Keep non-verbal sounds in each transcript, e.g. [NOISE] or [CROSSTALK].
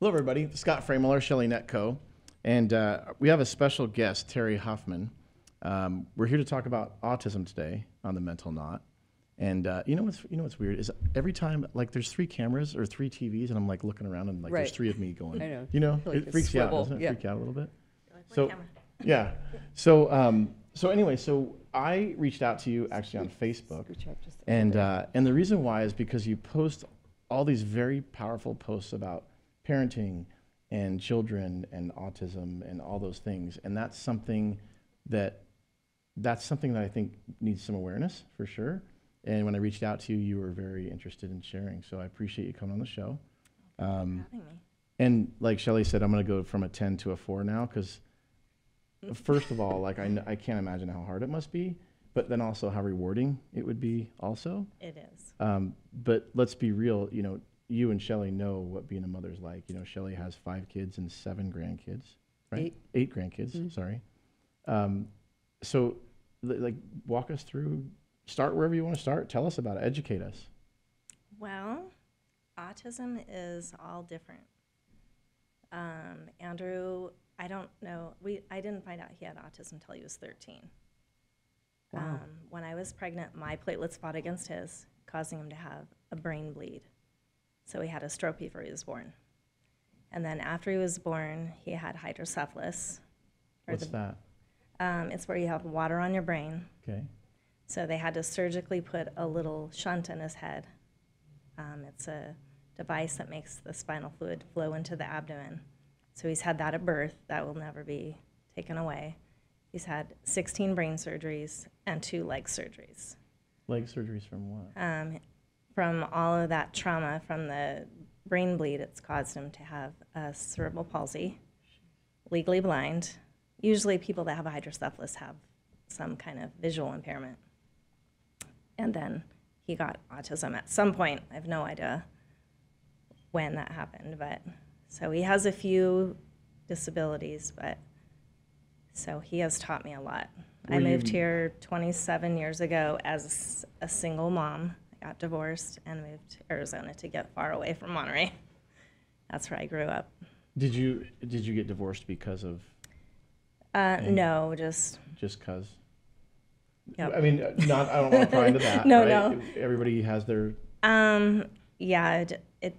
Hello, everybody. Scott Freymuller, Shelley Netco, and uh, we have a special guest, Terry Huffman. Um, we're here to talk about autism today on the Mental Knot. And uh, you know what's you know what's weird is every time like there's three cameras or three TVs, and I'm like looking around and like Right. there's three of me going. I know. You know, Like it a freaks you out, swivel, doesn't it? yeah. Freak you out a little bit. One So- camera. Yeah. So um, so anyway, so I reached out to you actually on Facebook. Scooch up just a And little uh, and the reason why is because you post all these very powerful posts about parenting and children and autism and all those things, and that's something that that's something that I think needs some awareness for sure. And when I reached out to you, you were very interested in sharing, so I appreciate you coming on the show. Um, and like Shelly said, I'm going to go from a 10 to a 4 now because, first of all, [LAUGHS] like I, I can't imagine how hard it must be, but then also how rewarding it would be also. It is. Um, but let's be real, you know, you and Shelly know what being a mother's like. You know, Shelly has five kids and seven grandkids, right? Eight. Eight grandkids, Mhm. sorry. Um, so, li- like, walk us through, start wherever you want to start. Tell us about it, educate us. Well, autism is all different. Um, Andrew, I don't know. We I didn't find out he had autism until he was 13. Wow. Um, when I was pregnant, my platelets fought against his, causing him to have a brain bleed. So he had a stroke before he was born. And then after he was born, he had hydrocephalus. What's the- that? Um, it's where you have water on your brain. Okay. So they had to surgically put a little shunt in his head. Um, it's a device that makes the spinal fluid flow into the abdomen. So he's had that at birth. That will never be taken away. He's had 16 brain surgeries and two leg surgeries. Leg surgeries from what? Um, from all of that trauma from the brain bleed, it's caused him to have a cerebral palsy, legally blind. Usually, people that have a hydrocephalus have some kind of visual impairment. And then he got autism at some point. I have no idea when that happened, but so he has a few disabilities, but so he has taught me a lot. I moved you- here 27 years ago as a single mom. Got divorced and moved to Arizona to get far away from Monterey. That's where I grew up. Did you did you get divorced because of Uh, no, just just cause? Yep. I mean, uh, not. I don't want to pry into that. [LAUGHS] No, right? no. Everybody has their. um, yeah, it, it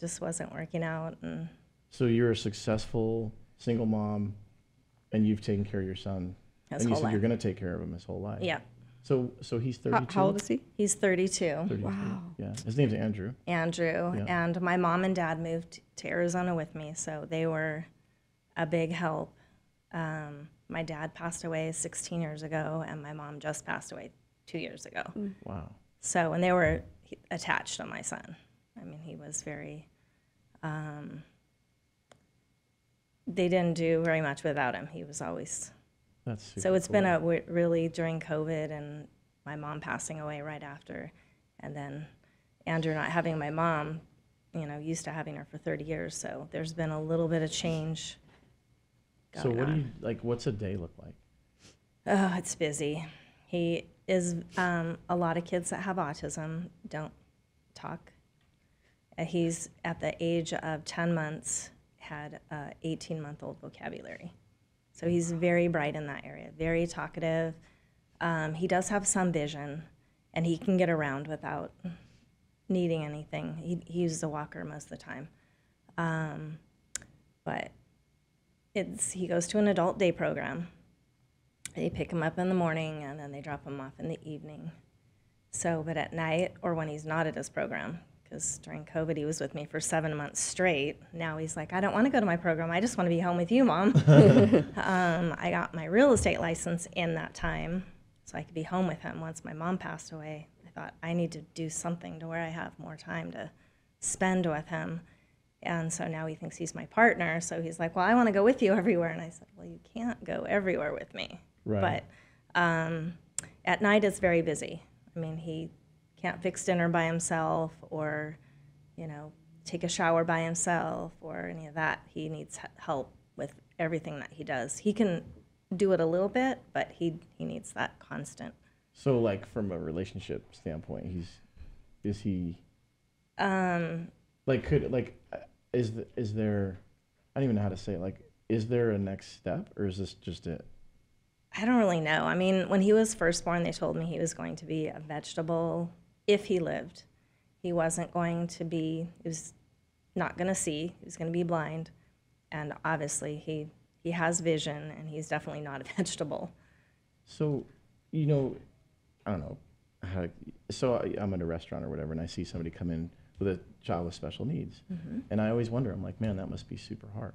just wasn't working out, and So you're a successful single mom, and you've taken care of your son, his and you said life. you're going to take care of him his whole life. yeah, So so he's 32. how old is he? he's 32. 32. Wow. Yeah. His name's Andrew. Andrew, Yeah. and my mom and dad moved to Arizona with me, so they were a big help. Um, my dad passed away 16 years ago, and my mom just passed away two years ago. Wow. So, and they were attached to my son. I mean, he was very. Um, they didn't do very much without him. He was always. That's super so it's been cool. a w- really during COVID and my mom passing away right after, and then Andrew not having my mom, you know, used to having her for 30 years. So there's been a little bit of change. So what do you like? What's a day look like? Oh, it's busy. He is, um, a lot of kids that have autism don't talk. Uh, he's at the age of 10 months, had a 18 month old vocabulary. So he's very bright in that area, very talkative. Um, he does have some vision and he can get around without needing anything. He, he uses a walker most of the time. Um, but it's, he goes to an adult day program. They pick him up in the morning and then they drop him off in the evening. So, but at night or when he's not at his program, because during COVID he was with me for seven months straight. Now he's like, I don't want to go to my program. I just want to be home with you, mom. [LAUGHS] um, I got my real estate license in that time, so I could be home with him. Once my mom passed away, I thought I need to do something to where I have more time to spend with him. And so now he thinks he's my partner. So he's like, Well, I want to go with you everywhere. And I said, Well, you can't go everywhere with me. Right. But um, at night it's very busy. I mean, he can't fix dinner by himself or, you know, take a shower by himself or any of that. He needs help with everything that he does. He can do it a little bit, but he he needs that constant. So like from a relationship standpoint, he's is he Um, like could like is the, is there? I don't even know how to say it. Like, is there a next step, or is this just it? I don't really know. I mean, when he was first born, they told me he was going to be a vegetable if he lived. He wasn't going to be, he was not going to see, he was going to be blind. And obviously, he, he has vision and he's definitely not a [LAUGHS] vegetable. So, you know, I don't know. How, so I, I'm at a restaurant or whatever, and I see somebody come in with a child with special needs, mm-hmm. and I always wonder. I'm like, man, that must be super hard.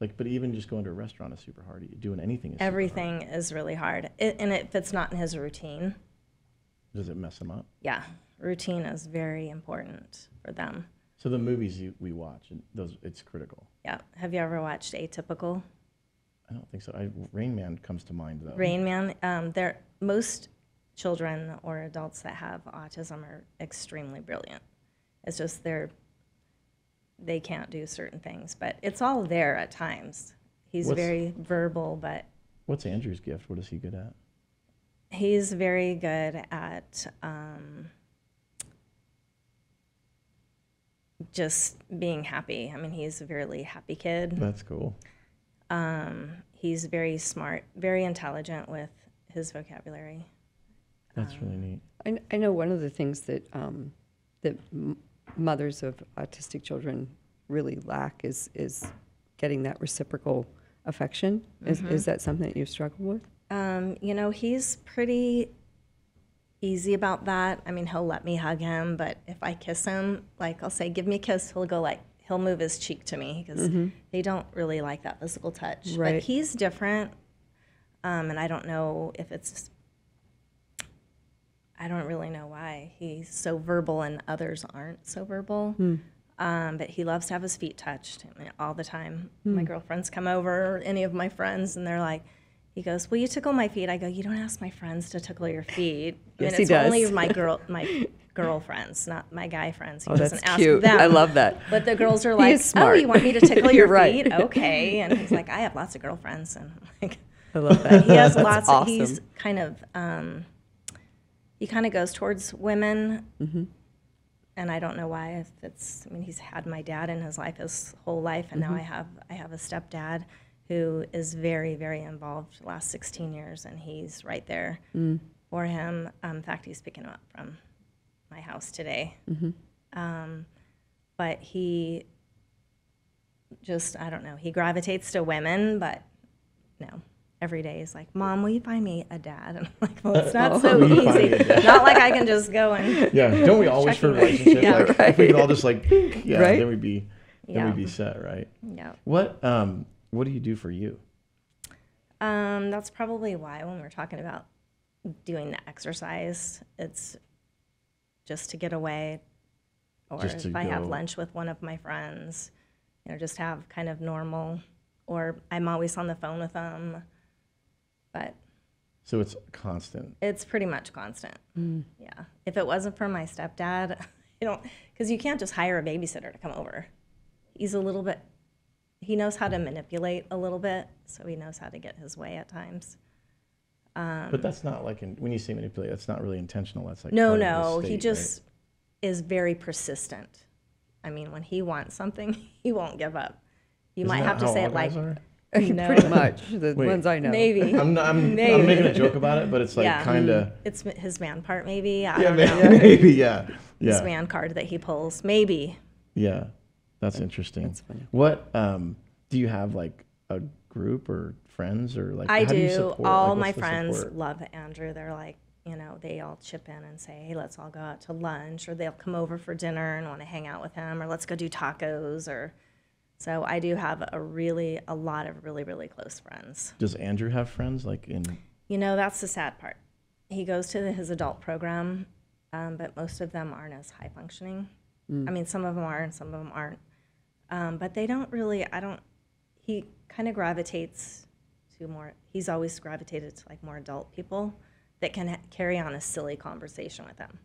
Like, but even just going to a restaurant is super hard. Doing anything is super hard. Everything is really hard. It, and if it's not in his routine, Does it mess him up? yeah, routine is very important for them. So the movies you, we watch, those it's critical. Yeah. Have you ever watched Atypical? I don't think so. I, Rain Man comes to mind though. Rain Man, um, they're, most children or adults that have autism are extremely brilliant. It's just they're, they can't do certain things, but it's all there at times. He's What's- very verbal, but What's Andrew's gift? What is he good at? he's very good at um, just being happy. I mean, he's a really happy kid. That's cool. Um, he's very smart, very intelligent with his vocabulary. That's really neat. I, I know one of the things that um, that m- mothers of autistic children really lack is is getting that reciprocal affection. Is, is that something that you've struggled with? Um, you know, he's pretty easy about that. I mean, he'll let me hug him, but if I kiss him, like I'll say, "Give me a kiss," he'll go like he'll move his cheek to me because they don't really like that physical touch. Right. But he's different, um, and I don't know if it's. I don't really know why he's so verbal and others aren't so verbal. Um, but he loves to have his feet touched all the time. My girlfriends come over, any of my friends, and they're like, he goes, "Will you tickle my feet?" I go, "You don't ask my friends to tickle your feet." [LAUGHS] Yes, and he it's does. only my girl, [LAUGHS] my girlfriends, not my guy friends. He Oh, doesn't that's ask cute. them. I love that. But the girls are like, "Oh, you want me to [LAUGHS] tickle your right. feet? Okay." And he's like, "I have lots of girlfriends," and I'm like. I love that. he has lots. Awesome. Of, he's kind of um, he kind of goes towards women, Mm-hmm. and I don't know why. If it's, I mean, he's had my dad in his life his whole life, and Mm-hmm. now I have I have a stepdad who is very very involved the last 16 years, and he's right there Mm. for him. Um, in fact, he's picking him up from my house today. Mm-hmm. Um, but he just I don't know. He gravitates to women, but no. Every day he's like, "Mom, will you find me a dad?" [LAUGHS] And I'm like, "Well, it's not so [LAUGHS] you find easy. Not like I can just go and [LAUGHS] Yeah, don't we always for a Checking it. relationship? Yeah. like, If we could all just like, yeah, Right? then we'd be, then Yeah. we'd be set, right? yeah." What, um, what do you do for you? Um, that's probably why when we're talking about doing the exercise, it's just to get away, or Just to if I have lunch with one of my friends, you know, just have kind of normal. Or I'm always on the phone with them, but So it's constant. it's pretty much constant. Yeah. If it wasn't for my stepdad, [LAUGHS] you don't, because you can't just hire a babysitter to come over. He's a little bit, he knows how to manipulate a little bit, so he knows how to get his way at times. Um, but that's not like, in, when you say manipulate, that's not really intentional. That's like No, part of the no, he state, just is very persistent. I mean, when he wants something, [LAUGHS] he won't give up. You Isn't might have to say it like, guys are? [LAUGHS] No. [LAUGHS] Pretty much the Wait. ones I know. maybe. I'm, not, I'm, Maybe. I'm making a joke about it, but it's like Yeah. kind of, It's his man part, maybe. I yeah, don't maybe, know. maybe, yeah, His yeah, man card that he pulls, maybe. yeah. That's interesting. That's funny. What, um, do you have like a group or friends or like? I you do. support? all Like, my friends support? love Andrew. They're like, you know, they all chip in and say, hey, let's all go out to lunch, or they'll come over for dinner and want to hang out with him, or let's go do tacos, or. So I do have a really, a lot of really, really close friends. Does Andrew have friends like in? You know, that's the sad part. He goes to the, his adult program, um, but most of them aren't as high functioning. I mean, some of them are and some of them aren't. Um, but they don't really, I don't, he kind of gravitates to more, he's always gravitated to like more adult people that can ha- carry on a silly conversation with him.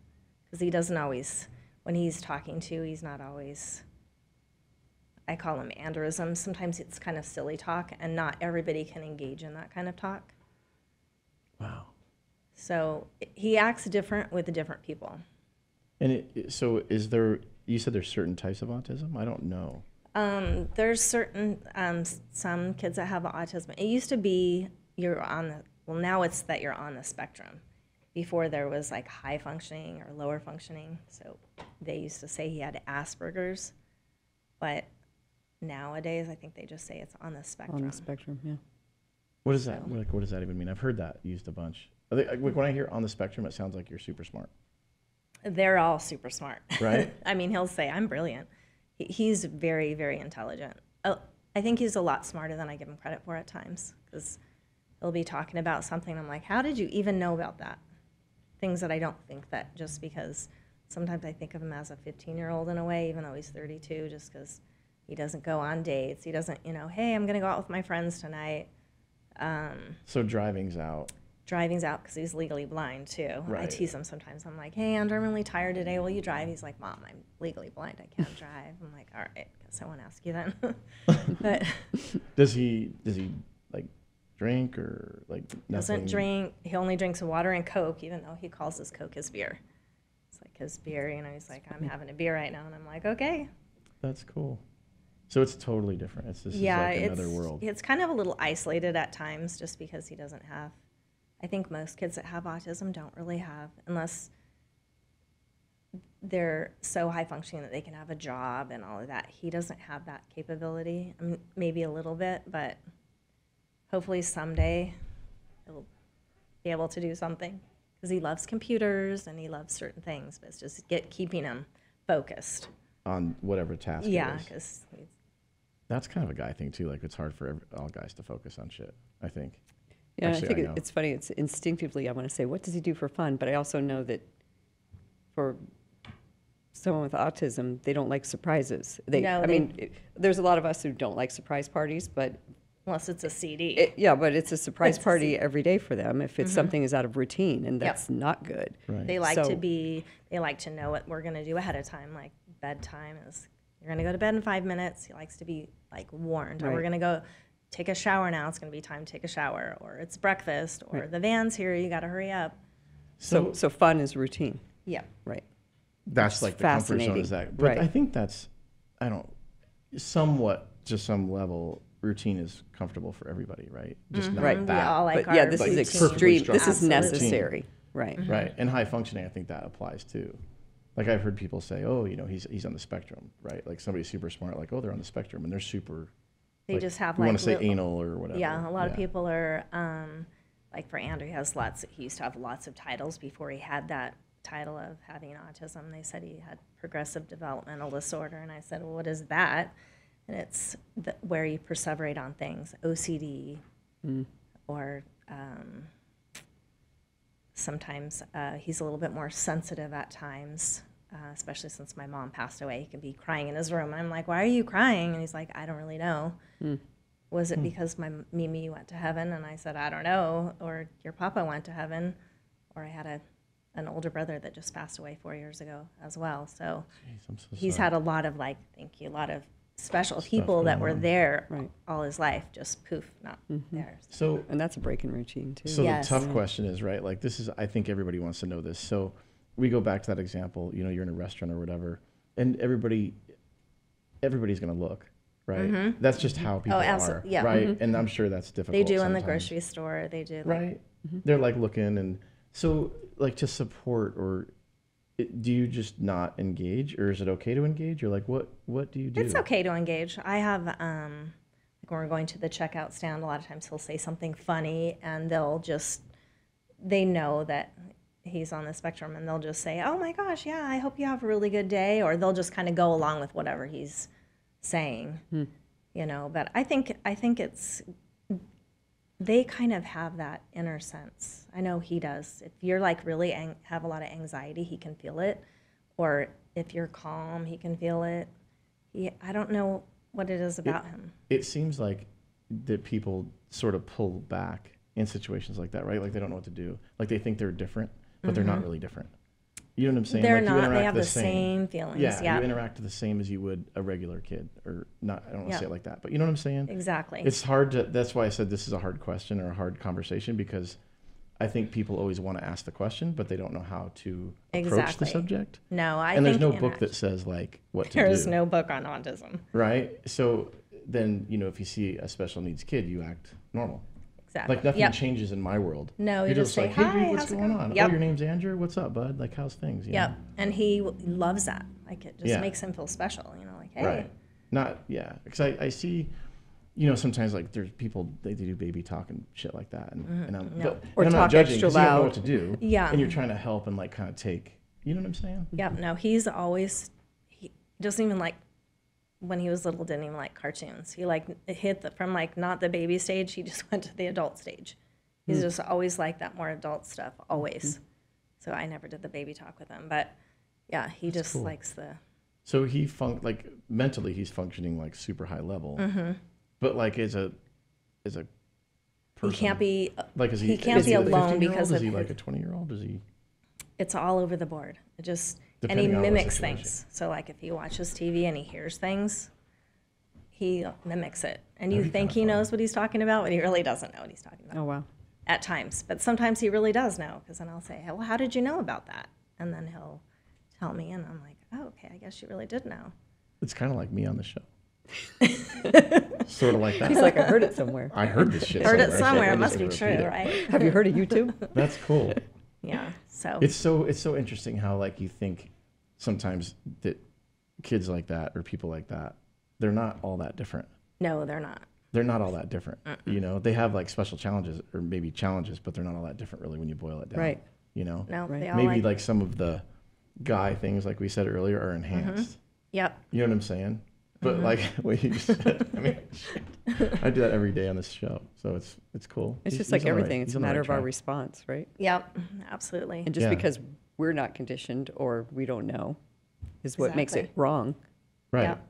Because he doesn't always, when he's talking to, he's not always, I call them andrisms. Sometimes it's kind of silly talk, and not everybody can engage in that kind of talk. Wow. So he acts different with the different people. And it- so is there? You said there's certain types of autism. I don't know. Um, there's certain um, some kids that have autism. It used to be you're on the well now it's that you're on the spectrum. Before there was like high functioning or lower functioning. So they used to say he had Asperger's, but nowadays I think they just say it's on the spectrum. On the spectrum, yeah. What does that like? What does that even mean? I've heard that used a bunch. I think, like, when I hear on the spectrum, it sounds like you're super smart, They're all super smart. right? [LAUGHS] I mean, he'll say, I'm brilliant. He, he's very, very intelligent. Oh, I think he's a lot smarter than I give him credit for at times because he'll be talking about something. I'm like, how did you even know about that? Things that I don't think that just because sometimes I think of him as a 15 year old in a way, even though he's 32, just because he doesn't go on dates. He doesn't, you know, hey, I'm going to go out with my friends tonight. Um, so driving's out. Driving's out because he's legally blind too. I tease him sometimes. I'm like, "Hey, Andrew, I'm really tired today. Will you drive?" He's like, "Mom, I'm legally blind. I can't drive." I'm like, "All right, guess I won't ask you then." [LAUGHS] but Does he? Does he like drink or like nothing? doesn't drink. He only drinks water and Coke, even though he calls his Coke his beer. It's like his beer, you know. He's like, "I'm having a beer right now," and I'm like, "Okay." That's cool. So it's totally different. It's this yeah, like it's another world. it's kind of a little isolated at times, just because he doesn't have. I think most kids that have autism don't really have, unless they're so high functioning that they can have a job and all of that. He doesn't have that capability. I mean, maybe a little bit, but hopefully someday he'll be able to do something because he loves computers and he loves certain things. But it's just get keeping him focused. on whatever task. Yeah, because that's kind of a guy thing too. Like it's hard for ev- all guys to focus on shit. I think. Yeah, Actually, I think I it's funny. It's instinctively I want to say, what does he do for fun? But I also know that for someone with autism, they don't like surprises. They, No, I they- mean, it, there's a lot of us who don't like surprise parties, but unless it's a CD. it, yeah, but it's a surprise It's a party every day for them if it's mm-hmm. something is out of routine, and that's not good. Right. They like So- to be, they like to know what we're gonna do ahead of time, like bedtime is, you're gonna go to bed in five minutes. He likes to be like warned, or we're gonna go take a shower now, it's gonna be time to take a shower, or it's breakfast, or the van's here, you gotta hurry up. So, mm-hmm. so fun is routine, Yeah, right? that's It's like the comfort zone is that. But Right. I think that's, I don't, somewhat to some level, routine is comfortable for everybody, right? Just mm-hmm. not Right. we that. all like but yeah, this Like, is extreme. This is structured necessary, right? Mm-hmm. right. And high functioning, I think that applies too. Like I've heard people say, oh, you know, he's he's on the spectrum, right? Like somebody's super smart, like oh, they're on the spectrum, and they're super. They like, just have You want to say little- anal or whatever. Yeah, a lot of people are, um, like for Andrew, he has lots, he used to have lots of titles before he had that title of having autism. They said he had progressive developmental disorder, and I said, well, what is that? And it's the, where you perseverate on things, OCD, or um, sometimes uh, he's a little bit more sensitive at times. Uh, especially since my mom passed away, he can be crying in his room. And I'm like, "Why are you crying?" And he's like, "I don't really know." Hmm. Was it hmm. because my Mimi went to heaven? And I said, I don't know. Or your papa went to heaven. Or I had a, an older brother that just passed away four years ago as well. So Jeez, so he's sorry. had a lot of like, thank you, a lot of special people that were on. there Right. all his life, just poof, not mm-hmm. there. So And that's a break in routine too. So Yes. the tough question is, right? Like this is, I think everybody wants to know this. So we go back to that example. You know, you're in a restaurant or whatever, and everybody, everybody's going to look, right? That's just how people abso- are, Mm-hmm. right? And I'm sure that's difficult. They do in the grocery store. They do. Like, right? They're like looking, and so like to support or. it- Do you just not engage, or is it okay to engage, or like what? What do you do? It's okay to engage. I have, um, like when we're going to the checkout stand, a lot of times he'll say something funny and they'll just, they know that he's on the spectrum and they'll just say, oh my gosh, yeah, I hope you have a really good day. Or they'll just kind of go along with whatever he's saying, hmm. you know. But I think, I think it's, they kind of have that inner sense. I know he does. If you're like really ang- have a lot of anxiety, he can feel it. Or if you're calm, he can feel it. He, I don't know what it is about him. it seems like that people sort of pull back in situations like that, right? Like they don't know what to do. Like they think they're different, but they're not really different. You know what I'm saying? Mm-hmm. They're like not. They have the same, feelings. Yeah, Yeah, you interact the same as you would a regular kid, or not. I don't want to Yeah. say it like that, but you know what I'm saying? exactly. It's hard to. That's why I said this is a hard question or a hard conversation because I think people always want to ask the question, but they don't know how to approach the subject. No, I and there's no book that says like what to there do. is no book on autism. right? So then, you know, if you see a special needs kid, you act normal. Exactly. Like nothing Yep. changes in my world. No, you You're just say, like, hey, "Hi, dude, what's going going?" on? Yep. Oh, your name's Andrew. What's up, bud? Like, how's things? You Yep. know? And he w- loves that. Like it just Yeah. makes him feel special. You know, like hey, Right. Not, yeah. Because I, I see, you know, sometimes like there's people, they, they do baby talk and shit like that. And, and I'm, Mm-hmm. No. but, Or and I'm not talk judging extra 'cause you don't know loud. what to do. Yeah. And you're trying to help and like kind of take, you know what I'm saying? Yep. No, he's always he doesn't even like when he was little. Didn't even like cartoons. He like hit the, from like not the baby stage. He [LAUGHS] just went to the adult stage. He's hmm. just always like that more adult stuff. Always. Hmm. So I never did the baby talk with him, but yeah, he just cool. likes the So he fun like mentally he's functioning like super high level, mm-hmm. but like as a as a he person, can't be like is he, he can't is be he alone 15-year-old? because is he like a twenty year old? Is he it's all over the board. It just and he Depending on what mimics situation. things. So like if he watches TV and he hears things, he mimics it. And you That'd be think kinda he knows what he's talking about, but he really doesn't know what he's talking about Oh, wow. at times. But sometimes he really does know because then I'll say, "Well, how did you know about that?" And then he'll tell me, and I'm like, "Oh, okay. I guess you really did know." It's kind of like me on the show. [LAUGHS] sort of like that. He's like, I heard it somewhere. I heard this shit. Heard it somewhere. I It just must be gotta true, it. right? Have you heard of YouTube? That's cool. Yeah. So It's so it's so interesting how like you think sometimes that kids like that or people like that they're not all that different. no, they're not. They're not all that different. You know, they have like special challenges or maybe challenges, but they're not all that different really when you boil it down. Right. You know, No, Right. they all maybe like. like some of the guy things like we said earlier are enhanced. Mm-hmm. yep. You know what I'm saying? But Mm-hmm. like [LAUGHS] what you just said, I mean. [LAUGHS] I do that every day on this show, so it's it's cool. It's He's- just he's like on the right- everything. It's a matter right of our response, right? Yep. Absolutely. And just Yeah. because we're not conditioned or we don't know is what makes it wrong. Right. Yep.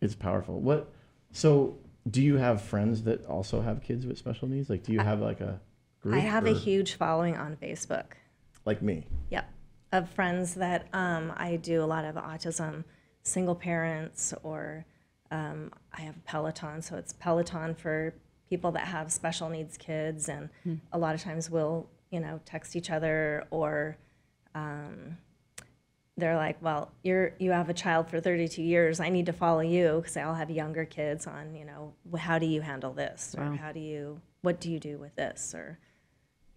It's powerful. What? So, do you have friends that also have kids with special needs? Like, do you have like a group? I have a huge following on Facebook. like me. Yep. Of friends that um, I do a lot of autism, single parents, or um, I have Peloton. So it's Peloton for people that have special needs kids. And a lot of times we'll, you know, text each other or um, they're like, well, you're, you have a child for 32 years. I need to follow you because I all have younger kids on, you know, how do you handle this? Or how do you, what do you do with this? Or,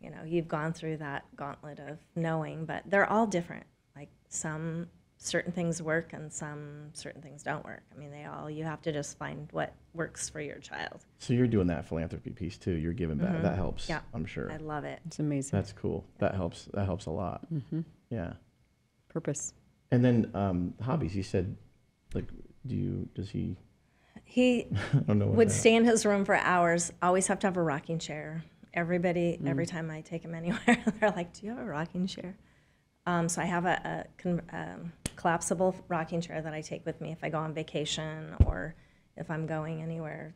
you know, you've gone through that gauntlet of knowing, but they're all different. Like some certain things work and some certain things don't work. I mean, they all, you have to just find what works for your child. So you're doing that philanthropy piece too. You're giving back. That helps. Mm-hmm. Yeah. I'm sure. I love it. It's amazing. That's cool. That helps. That helps a lot. Mm-hmm. Yeah. Purpose. And then um, hobbies. You said, like, do you? Does he? He [LAUGHS] I don't know. Would that- stay in his room for hours, always have to have a rocking chair. Everybody, Mm. every time I take him [LAUGHS] anywhere, they're like, Do you have a rocking chair? Um, so I have a, a con- um, collapsible rocking chair that I take with me if I go on vacation or if I'm going anywhere.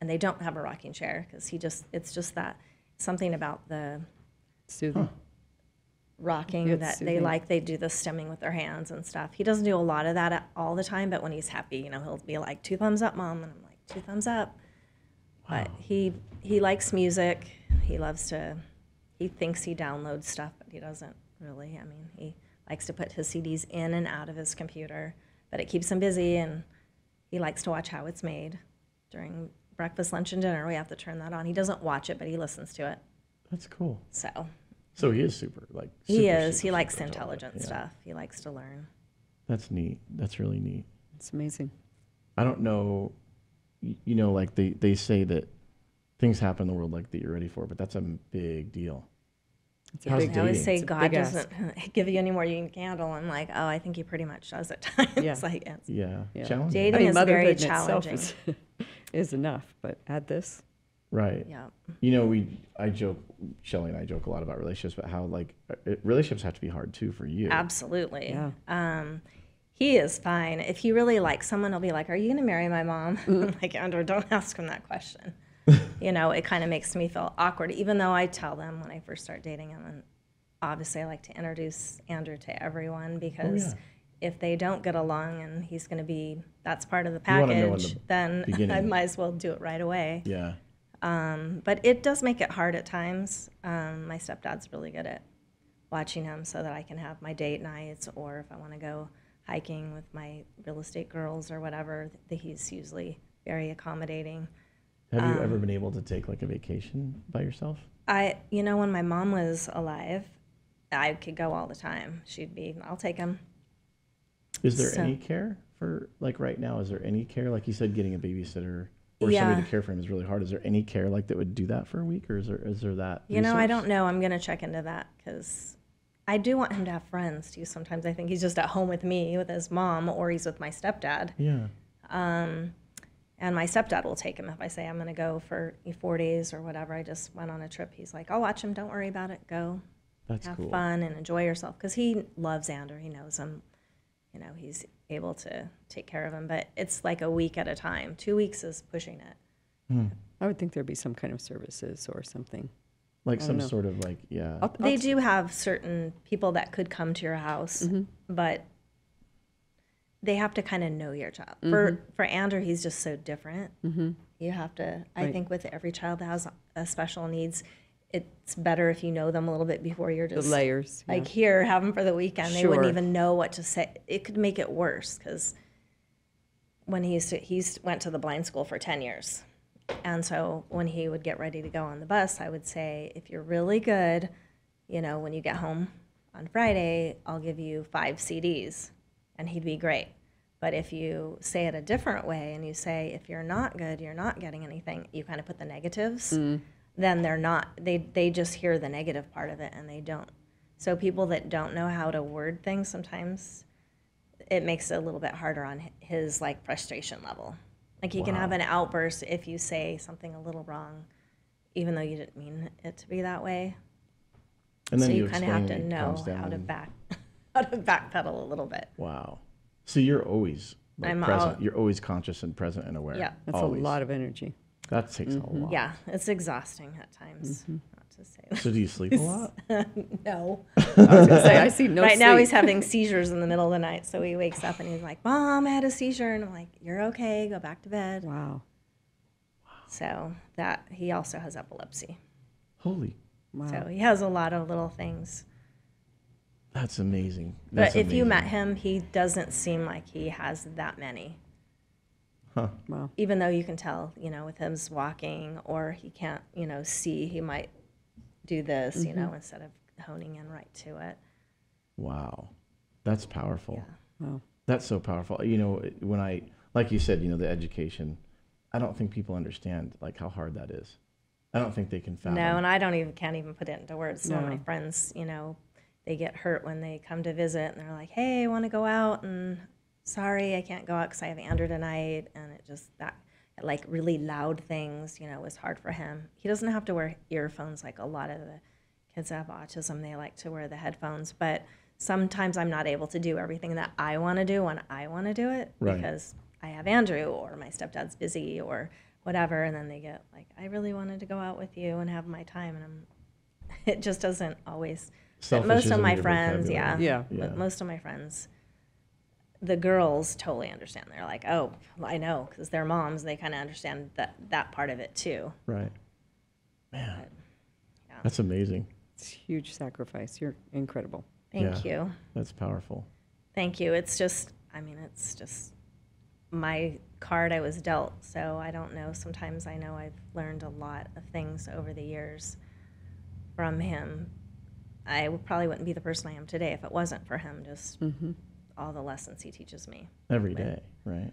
And they don't have a rocking chair because he just, it's just that something about the Soothing. rocking It's that they like. They do the stimming with their hands and stuff. He doesn't do a lot of that all the time, but when he's happy, you know, he'll be like, two thumbs up, mom. And I'm like, two thumbs up. But he he likes music. He loves to. He thinks he downloads stuff, but he doesn't really. I mean, he likes to put his CDs in and out of his computer, but it keeps him busy, and he likes to watch how it's made during breakfast, lunch, and dinner. We have to turn that on. He doesn't watch it, but he listens to it. That's cool. So So he is super like. he is. super, he likes super intelligent. intelligent Yeah. stuff. He likes to learn. That's neat. That's really neat. It's amazing. I don't know, you know, like they, they say that things happen in the world like that you're ready for, but that's a big deal. It's a How's big, I always say It's God doesn't [LAUGHS] give you any more you can handle. I'm like, oh, I think he pretty much does at [LAUGHS] times. Yeah. like, it's, Yeah. Yeah. Challenging. Dating I mean, is very motherhood in itself challenging. is, [LAUGHS] is enough, but add this. Right. yeah. You know, we, I joke, Shelly and I joke a lot about relationships, but how like uh, it, relationships have to be hard too for you. Absolutely. Yeah. Um, he is fine. If he really likes someone, he'll be like, "Are you going to marry my mom?" I'm like, Andrew, don't ask him that question. [LAUGHS] you know, it kind of makes me feel awkward, even though I tell them when I first start dating them, and obviously I like to introduce Andrew to everyone because Oh, yeah. if they don't get along and he's going to be that's part of the You wanna know in package, the then [LAUGHS] I might as well do it right away. Yeah. Um, but it does make it hard at times. Um, my stepdad's really good at watching him so that I can have my date nights or if I want to go hiking with my real estate girls or whatever, th- he's usually very accommodating. Have you Um, ever been able to take like a vacation by yourself? I, you know, when my mom was alive, I could go all the time. She'd be, I'll take him. Is there So- any care for like right now? Is there any care? Like you said, getting a babysitter or somebody to care for him is really hard. Is there any care like that would do that for a week, or is there is there that? You know, I don't know. I'm going to check into that because I do want him to have friends too. Sometimes I think he's just at home with me, with his mom, or he's with my stepdad. Yeah. And my stepdad will take him if I say I'm going to go for four days or whatever. I just went on a trip. He's like, I'll watch him. Don't worry about it. Go That's have cool. fun and enjoy yourself because he loves Andrew. He knows him. You know, he's able to take care of him. But it's like a week at a time. Two weeks is pushing it. I would think there'd be some kind of services or something. Like some know. sort of like yeah. I'll- They I'll- do have certain people that could come to your house, Mm-hmm. but they have to kind of know your child. Mm-hmm. For for Andrew, he's just so different. You have to. I Right. think with every child that has a special needs, it's better if you know them a little bit before you're The just layers. yeah. like here, have them for the weekend. They wouldn't even know what to say. It could make it worse because when he used to, he used- went to the blind school for 10 years. And so when he would get ready to go on the bus, I would say, if you're really good, you know, when you get home on Friday, I'll give you five CDs. And he'd be great. But if you say it a different way and you say, if you're not good, you're not getting anything, you kind of put the negatives, mm. then they're not, they, they just hear the negative part of it and they don't. So people that don't know how to word things sometimes, it makes it a little bit harder on his like frustration level. Like he can have an outburst if you say something a little wrong, even though you didn't mean it to be that way. and then so you, you, kind of have to know how to back [LAUGHS] how to backpedal a little bit. Wow. So you're always like I'm present. all- you're always conscious and present and aware. Yeah. That's always. a lot of energy. That takes a lot. Yeah, it's exhausting at times. Mm-hmm. Not to say So do you sleep a lot? [LAUGHS] no. [LAUGHS] I was gonna say I see no right now he's having seizures in the middle of the night, so he wakes up and he's like, "Mom, I had a seizure," and I'm like, "You're okay. Go back to bed." Wow. So that he also has epilepsy. Holy, Wow. So he has a lot of little things. That's amazing. That's but if you met him, he doesn't seem like he has that many. Huh. wow. Even though you can tell, you know, with him walking or he can't, you know, see, he might do this, you Mm-hmm. know, instead of honing in right to it. Wow, that's powerful. Wow. That's so powerful. You know, when I, like you said, you know, the education, I don't think people understand like how hard that is. I don't think they can fathom. No, and I don't even can't even put it into words. Some of my friends, you know, they get hurt when they come to visit, and they're like, "Hey, I want to go out," and sorry, I can't go out because I have Andrew tonight, and it just that like really loud things, you know, was hard for him. He doesn't have to wear earphones like a lot of the kids that have autism. They like to wear the headphones, but sometimes I'm not able to do everything that I want to do when I want to do it Right. because I have Andrew or my stepdad's busy or whatever, and then they get like, I really wanted to go out with you and have my time, and I'm, [LAUGHS] it just doesn't always. But Selfish most of my friends, yeah. Yeah. Yeah. most of my friends, the girls totally understand. They're like, oh, I know, because they're moms. They kind of understand that that part of it too. Right. Man, yeah. that's amazing. It's a huge sacrifice. You're incredible. Thank Yeah. you. That's powerful. Thank you. It's just, I mean, it's just my card I was dealt. So I don't know. Sometimes I know I've learned a lot of things over the years from him. I probably wouldn't be the person I am today if it wasn't for him. Just Mm-hmm. all the lessons he teaches me, Every day, right?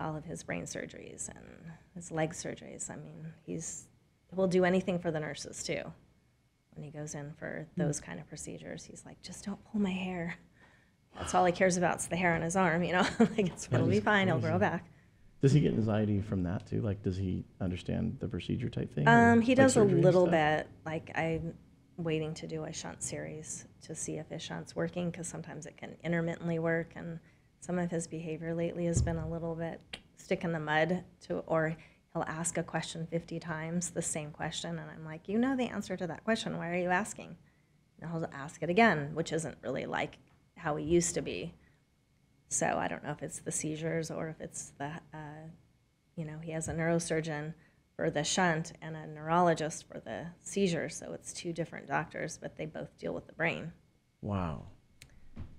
all of his brain surgeries and his leg surgeries. I mean, he's he'll do anything for the nurses too. When he goes in for those kind of procedures, he's like, just don't pull my hair. That's all he cares about is the hair on his arm, you know. [LAUGHS] like it's, it'll be fine. It'll grow back. Does he get anxiety from that too? Like, does he understand the procedure type thing? Um, he like, does a little stuff? bit. Like I'm waiting to do a shunt series to see if his shunt's working because sometimes it can intermittently work, and some of his behavior lately has been a little bit stick in the mud to, or he'll ask a question 50 times, the same question, and I'm like, you know the answer to that question. Why are you asking? And he'll ask it again, which isn't really like how he used to be. So I don't know if it's the seizures or if it's the, uh, you know, he has a neurosurgeon, for the shunt and a neurologist for the seizure. So it's two different doctors, but they both deal with the brain. Wow.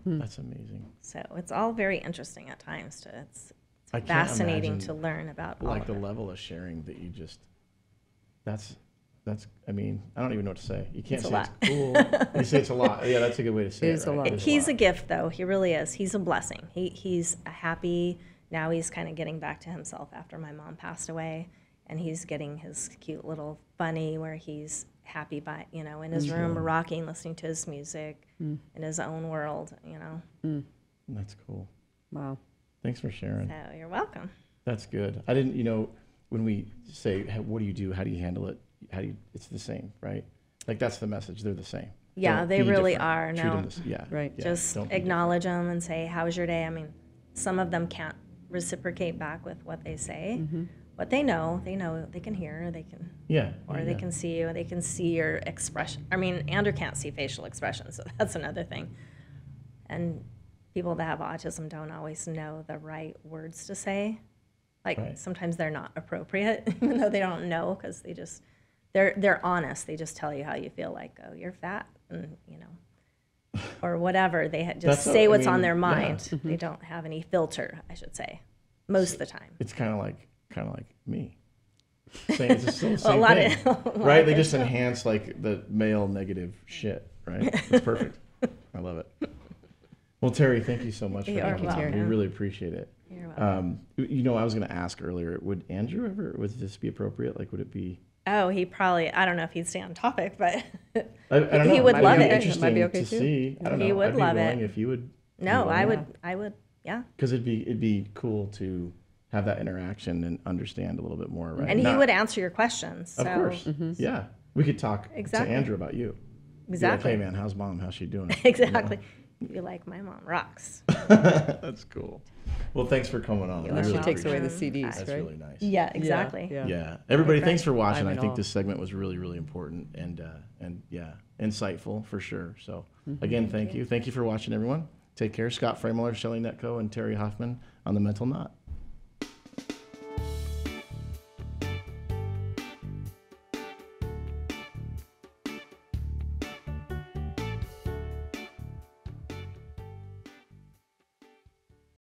Hmm. That's amazing. So it's all very interesting at times. To it's, it's fascinating to learn about all Like of the it. level of sharing that you just, that's, that's, I mean, I don't even know what to say. You can't It's a say lot. it's cool. [LAUGHS] you say it's a lot. Yeah, that's a good way to say it. is a right? lot. It is He's a lot. gift, though. He really is. He's a blessing. He he's a happy. Now he's kind of getting back to himself after my mom passed away, and he's getting his cute little bunny where he's happy by you know in his mm-hmm. room rocking, listening to his music mm. in his own world. You know. Mm. That's cool. Wow. Thanks for sharing. So you're welcome. That's good. I didn't, you know, when we say, what do you do? How do you handle it? How do you, it's the same, right? Like that's the message. They're the same. Yeah, Don't they really different. are. Treat No. them the yeah. Right. yeah, Just don't acknowledge them and say, "How was your day?" I mean, some of them can't reciprocate back with what they say. Mm-hmm. What they know, they know they can hear, they can. Yeah. or yeah, they yeah. can see you, they can see your expression. I mean, Andrew can't see facial expressions, [LAUGHS] so that's another thing. And people that have autism don't always know the right words to say. Like Right. sometimes they're not appropriate, [LAUGHS] even though they don't know, because they just they're they're honest. They just tell you how you feel. Like, oh, you're fat, and you know, [LAUGHS] or whatever. They just That's say I what's on mean, their yeah. mind. Mm-hmm. They don't have any filter, I should say, most of the time. It's kind of like, kind of like me. [LAUGHS] Same, it's still the A same lot thing, of- [LAUGHS] a lot right? of They it. just enhance like the male negative shit, right? It's perfect. [LAUGHS] I love it. Well, Terry, thank you so much for You're coming. on. We really appreciate it. You're welcome. Um, you know, I was going to ask earlier, would Andrew ever, would this be appropriate? Like, would it be? Oh, he probably, I don't know if he'd stay on topic, but I, I don't know. He would might love be it. Might be Interesting okay to too. see. I don't know. He would I'd be love it. If you would. no, I would, I would, yeah. Because it'd be it'd be cool to have that interaction and understand a little bit more, right? And he would answer your questions. So Of course. Yeah. We could talk Exactly. to Andrew about you. Exactly. Like, hey man, how's mom? How's she doing? [LAUGHS] exactly. You like my mom rocks. [LAUGHS] That's cool. Well, thanks for coming on. You're We Unless really she takes away the appreciate it. CDs, That's right? really nice. Yeah, exactly. Yeah. Yeah. Everybody, Right. thanks for watching. I'm I think awe. this segment was really, really important and uh, and yeah, insightful for sure. So Mm-hmm. again, thank you. Thank you for watching, everyone. Take care. Scott Freymuller, Shelley Netco, and Terry Hoffman on the Mental Knot.